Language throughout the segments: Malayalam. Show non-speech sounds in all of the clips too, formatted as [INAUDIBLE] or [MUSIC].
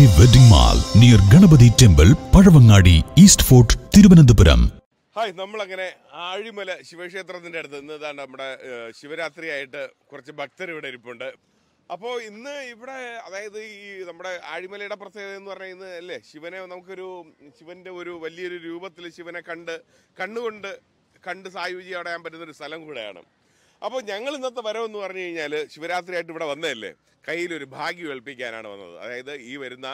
K wedding mall near Ganapathi temple Pazhavangadi east fort Thiruvananthapuram hi നമ്മളങ്ങനെ ആഴിമല ശിവക്ഷേത്രത്തിന്റെ അടുത്ത് ഇന്ന് ഇതാണ് നമ്മുടെ ശിവരാത്രി ശിവരാത്രിയായിട്ട് കുറച്ച് ഭക്തർ ഇവിടെ ഇരിപ്പുണ്ട്. അപ്പോൾ ഇന്ന് ഇവിടെ അതായത് ഈ നമ്മുടെ ആഴിമലയുടെ പ്രത്യേകത എന്ന് പറഞ്ഞാൽ ഇന്ന് അല്ലേ ശിവനെ നമുക്കൊരു ശിവന്റെ ഒരു വലിയൊരു രൂപത്തിൽ ശിവനെ കണ്ട് കണ്ണുകൊണ്ട് കണ്ട് സായുജ്യം അടയാൻ പറ്റുന്ന ഒരു സ്ഥലം കൂടെയാണ്. അപ്പോൾ ഞങ്ങൾ ഇന്നത്തെ വരവെന്ന് പറഞ്ഞു കഴിഞ്ഞാൽ ശിവരാത്രിയായിട്ട് ഇവിടെ വന്നതല്ലേ? കയ്യിലൊരു ഭാഗ്യം ഏൽപ്പിക്കാനാണ് വന്നത്. അതായത് ഈ വരുന്ന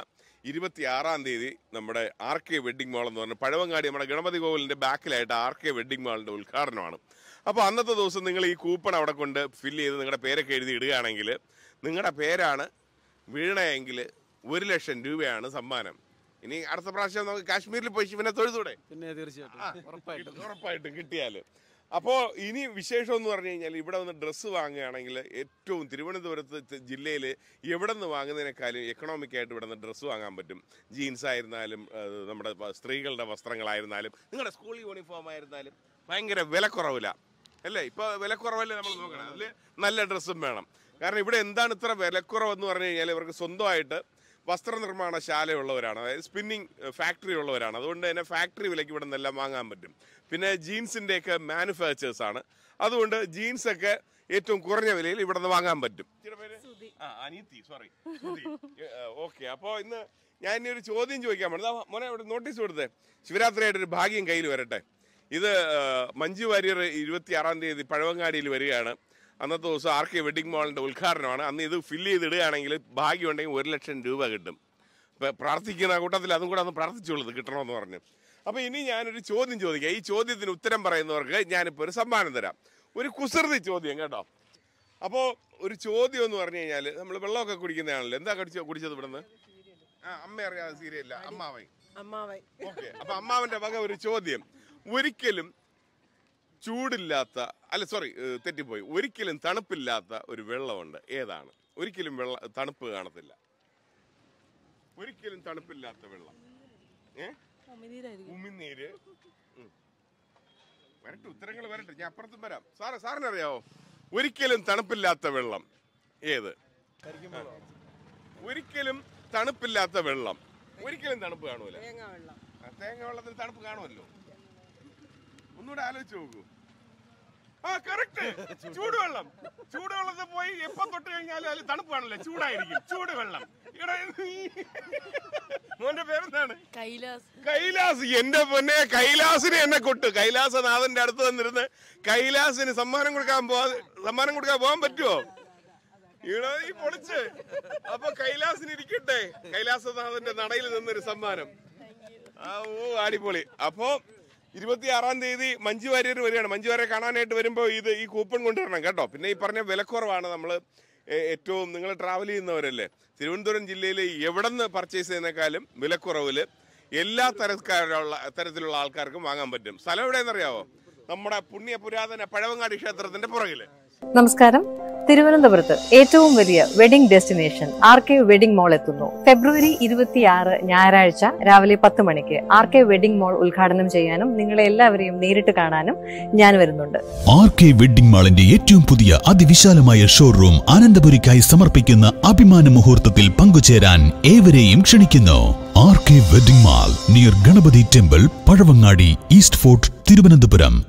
ഇരുപത്തിയാറാം തീയതി നമ്മുടെ ആർ കെ വെഡിങ് മാൾ എന്ന് പറഞ്ഞ പഴവങ്ങാടി നമ്മുടെ ഗണപതി കോവിലിന്റെ ബാക്കിലായിട്ട് ആർ കെ വെഡിങ് മാളിന്റെ ഉദ്ഘാടനമാണ്. അപ്പോൾ അന്നത്തെ ദിവസം നിങ്ങൾ ഈ കൂപ്പൺ അവിടെ കൊണ്ട് ഫില്ല് ചെയ്ത് നിങ്ങളുടെ പേരൊക്കെ എഴുതി ഇടുകയാണെങ്കിൽ നിങ്ങളുടെ പേരാണ് വീണയെങ്കിൽ ഒരു ലക്ഷം രൂപയാണ് സമ്മാനം. ഇനി അടുത്ത പ്രാവശ്യം നമുക്ക് കാശ്മീരിൽ പോയി ശിവനെ തൊഴുതൂടെ പിന്നെ തീർച്ചയായിട്ടും. ഉറപ്പായിട്ടും. കിട്ടിയാൽ അപ്പോൾ ഇനി വിശേഷം എന്ന് പറഞ്ഞു കഴിഞ്ഞാൽ ഇവിടെ വന്ന് ഡ്രസ്സ് വാങ്ങുകയാണെങ്കിൽ ഏറ്റവും തിരുവനന്തപുരത്ത് ജില്ലയിൽ എവിടെ നിന്ന് വാങ്ങുന്നതിനേക്കാളും എക്കണോമിക് ആയിട്ട് ഇവിടെ നിന്ന് ഡ്രസ്സ് വാങ്ങാൻ പറ്റും. ജീൻസ് ആയിരുന്നാലും നമ്മുടെ സ്ത്രീകളുടെ വസ്ത്രങ്ങളായിരുന്നാലും നിങ്ങളുടെ സ്കൂൾ യൂണിഫോം ആയിരുന്നാലും ഭയങ്കര വിലക്കുറവില്ല അല്ലേ? ഇപ്പോൾ വിലക്കുറവല്ലേ നമ്മൾ നോക്കണം. അതിൽ നല്ല ഡ്രസ്സും വേണം. കാരണം ഇവിടെ എന്താണ് ഇത്ര വിലക്കുറവെന്ന് പറഞ്ഞു കഴിഞ്ഞാൽ ഇവർക്ക് സ്വന്തമായിട്ട് വസ്ത്രനിർമ്മാണ ശാലയുള്ളവരാണ് അതായത് സ്പിന്നിങ് ഫാക്ടറി ഉള്ളവരാണ് അതുകൊണ്ട് തന്നെ ഫാക്ടറി വിലയ്ക്ക് ഇവിടെ നിന്നെല്ലാം വാങ്ങാൻ പറ്റും. പിന്നെ ജീൻസിന്റെയൊക്കെ മാനുഫാക്ചേഴ്സ് ആണ്. അതുകൊണ്ട് ജീൻസ് ഒക്കെ ഏറ്റവും കുറഞ്ഞ വിലയിൽ ഇവിടെ നിന്ന് വാങ്ങാൻ പറ്റും. അനീതി [LAUGHS] സോറി ഓക്കെ. അപ്പോൾ ഇന്ന് ഞാൻ ഇനി ഒരു ചോദ്യം ചോദിക്കാൻ പറ്റും മോനെ ഇവിടെ നോട്ടീസ് കൊടുത്തേ. ശിവരാത്രിയായിട്ട് ഒരു ഭാഗ്യം കയ്യിൽ വരട്ടെ. ഇത് മഞ്ജു വാര്യർ ഇരുപത്തി ആറാം തീയതി പഴവങ്ങാടിയിൽ വരികയാണ്. അന്നത്തെ ദിവസം ആർ കെ വെഡിങ് മാളിന്റെ ഉദ്ഘാടനമാണ്. അന്ന് ഇത് ഫില്ല് ചെയ്തിടുകയാണെങ്കിൽ ഭാഗ്യം ഉണ്ടെങ്കിൽ ഒരു ലക്ഷം രൂപ കിട്ടും. ഇപ്പം പ്രാർത്ഥിക്കുന്ന കൂട്ടത്തിൽ അതും കൂടെ ഒന്ന് പ്രാർത്ഥിച്ചുള്ളത് കിട്ടണമെന്ന് പറഞ്ഞു. അപ്പോൾ ഇനി ഞാനൊരു ചോദ്യം ചോദിക്കാം. ഈ ചോദ്യത്തിന് ഉത്തരം പറയുന്നവർക്ക് ഞാനിപ്പോൾ ഒരു സമ്മാനം തരാം. ഒരു കുസൃതി ചോദ്യം കേട്ടോ. അപ്പോൾ ഒരു ചോദ്യം എന്ന് പറഞ്ഞു കഴിഞ്ഞാൽ നമ്മൾ വെള്ളമൊക്കെ കുടിക്കുന്നതാണല്ലോ. എന്താ കടിച്ചോ കുടിച്ചത് ഇവിടുന്ന്? ആ അമ്മ അറിയാതെ സീരിയല്ല അമ്മാവൻ. അമ്മാവൻ. ഓക്കെ. അപ്പൊ അമ്മാവന്റെ വക ഒരു ചോദ്യം. ഒരിക്കലും ചൂടില്ലാത്ത അല്ല സോറി തെറ്റിപ്പോയി. ഒരിക്കലും തണുപ്പില്ലാത്ത ഒരു വെള്ളമുണ്ട്. ഏതാണ്? ഒരിക്കലും വെള്ള തണുപ്പ് കാണത്തില്ല. ഒരിക്കലും തണുപ്പില്ലാത്ത വെള്ളം. ഏ? ഉമിനീര്. വരട്ടെ ഉത്തരങ്ങൾ വരട്ടെ. ഞാൻ അപ്പുറത്തും വരാം. സാറേ സാറിന് അറിയാവോ ഒരിക്കലും തണുപ്പില്ലാത്ത വെള്ളം. ഏത്? ഒരിക്കലും തണുപ്പില്ലാത്ത വെള്ളം. ഒരിക്കലും തണുപ്പ് കാണൂല. വെള്ളം. തേങ്ങ വെള്ളത്തിൽ തണുപ്പ് കാണുമല്ലോ. ഒന്നുകൂടെ ആലോചിച്ച് നോക്കൂ. ആ കറക്റ്റ് ചൂടുവെള്ളം. ചൂടുവെള്ളത്തിൽ പോയി എപ്പോ തൊട്ട് കഴിഞ്ഞാലും അതിൽ തണുപ്പാണല്ലേ ചൂടായിരിക്കും. ചൂടുവെള്ളം. ഇവിടെ മോന്റെ പേരെന്താണ്? കൈലാസ്. കൈലാസ്. എന്റെ പൊന്നെ കൈലാസിനെ എന്നെ കൊട്ടു. കൈലാസനാഥന്റെ അടുത്ത് വന്നിരുന്ന് കൈലാസിന് സമ്മാനം കൊടുക്കാൻ പോവാ സമ്മാനം കൊടുക്കാൻ പോകാൻ പറ്റുമോ ഈടോ ഈ പൊളിച്ച്. അപ്പൊ കൈലാസിന് ഇരിക്കട്ടെ. കൈലാസനാഥന്റെ നടയിൽ നിന്നൊരു സമ്മാനം. ആ ഓ അടിപൊളി. അപ്പോ ഇരുപത്തിയാറാം തീയതി മഞ്ജു വാര്യർ വരികയാണ്. മഞ്ജു വാര്യരെ കാണാനായിട്ട് വരുമ്പോൾ ഇത് ഈ കൂപ്പൺ കൊണ്ടുവരണം കേട്ടോ. പിന്നെ ഈ പറഞ്ഞ വിലക്കുറവാണ് നമ്മൾ ഏറ്റവും നിങ്ങൾ ട്രാവൽ ചെയ്യുന്നവരല്ലേ. തിരുവനന്തപുരം ജില്ലയിൽ എവിടെ നിന്ന് പർച്ചേസ് ചെയ്യുന്നേക്കാളും വിലക്കുറവിൽ എല്ലാ തരക്കാരുള്ള തരത്തിലുള്ള ആൾക്കാർക്കും വാങ്ങാൻ പറ്റും. സ്ഥലം എവിടെയെന്നറിയാവോ നമ്മുടെ പുണ്യ പുരാതന പഴവങ്ങാടി ക്ഷേത്രത്തിന്റെ പുറകിൽ. നമസ്കാരം. തിരുവനന്തപുരത്ത് ഏറ്റവും വലിയ wedding destination R K wedding mall എത്തുന്നു. ഫെബ്രുവരി ഇരുപത്തിയാറ് ഞായറാഴ്ച രാവിലെ പത്ത് മണിക്ക് ആർ കെ വെഡിംഗ് മോൾ ഉദ്ഘാടനം ചെയ്യാനും നിങ്ങളെ എല്ലാവരെയും നേരിട്ട് കാണാനും ഞാൻ വരുന്നുണ്ട്. ആർ കെ വെഡിംഗ് മാളിന്റെ ഏറ്റവും പുതിയ അതിവിശാലമായ ഷോറൂം ആനന്ദപുരിക്കായി സമർപ്പിക്കുന്ന അഭിമാന മുഹൂർത്തത്തിൽ പങ്കുചേരാൻ ഏവരെയും ക്ഷണിക്കുന്നു. R K wedding mall near Ganapathi temple Pazhavangadi east fort Thiruvananthapuram.